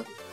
え?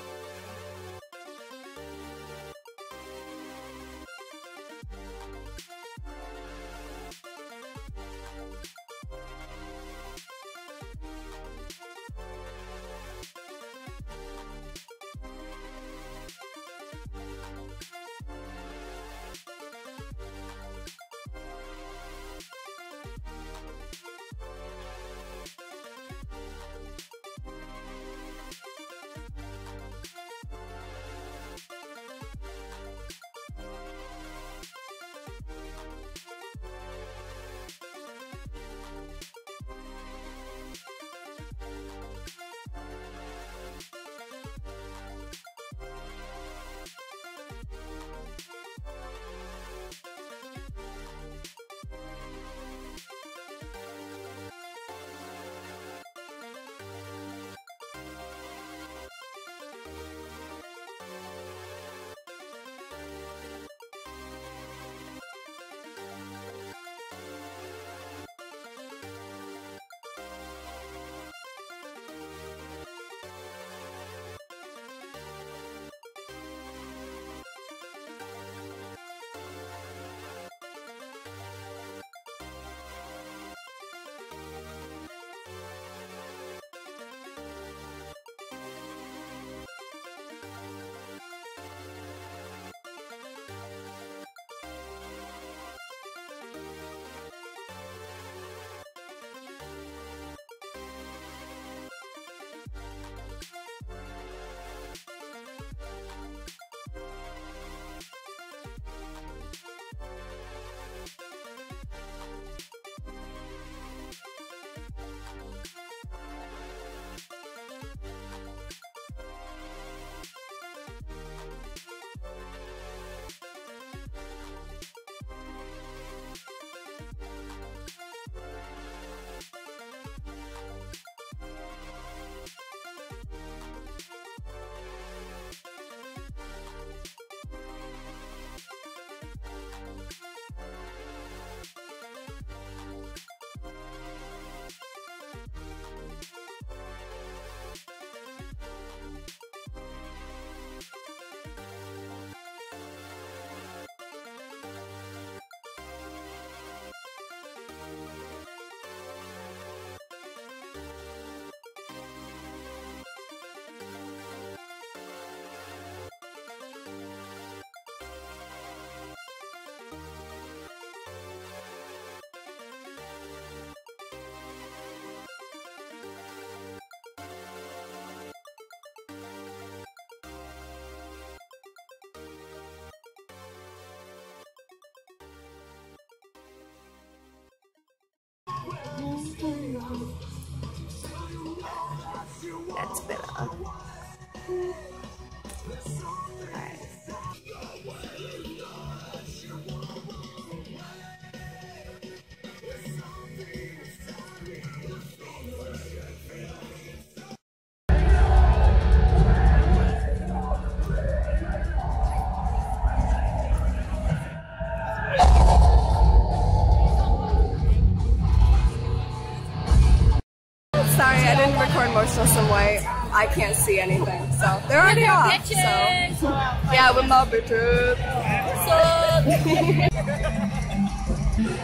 Sorry, I didn't record Motionless in White. I can't see anything, so they're already off. So yeah, with my bitches.